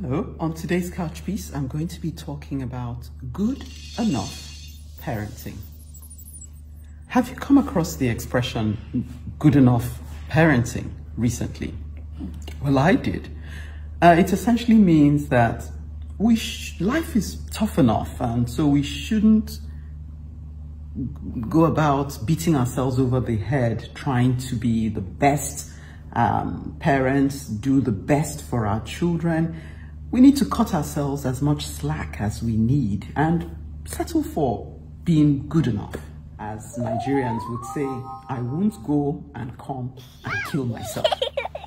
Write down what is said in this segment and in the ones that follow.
Hello, on today's couch piece, I'm going to be talking about good enough parenting. Have you come across the expression good enough parenting recently? Well, I did. Uh, it essentially means that we life is tough enough, and so we shouldn't go about beating ourselves over the head trying to be the best um, parents, do the best for our children. We need to cut ourselves as much slack as we need and settle for being good enough. As Nigerians would say, I won't go and come and kill myself.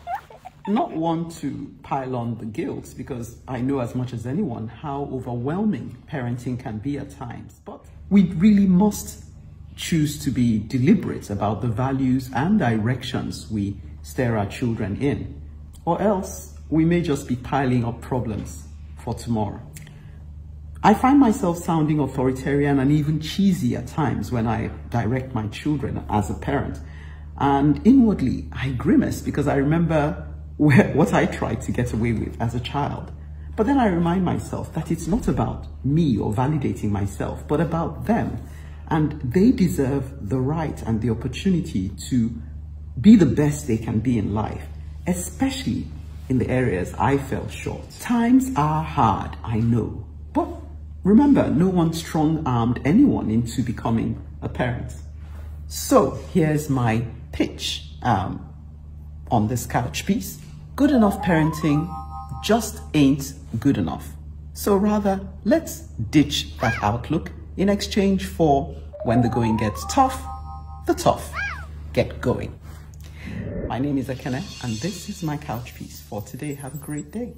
Not want to pile on the guilt because I know as much as anyone how overwhelming parenting can be at times, but we really must choose to be deliberate about the values and directions we stare our children in, or else we may just be piling up problems for tomorrow. I find myself sounding authoritarian and even cheesy at times when I direct my children as a parent. And inwardly, I grimace because I remember where, what I tried to get away with as a child. But then I remind myself that it's not about me or validating myself, but about them. And they deserve the right and the opportunity to be the best they can be in life, especially in the areas I fell short. Times are hard, I know, but remember, no one strong-armed anyone into becoming a parent. So here's my pitch um, on this couch piece. Good enough parenting just ain't good enough. So rather, let's ditch that outlook in exchange for when the going gets tough, the tough get going. My name is Akene, and this is my couch piece for today. Have a great day.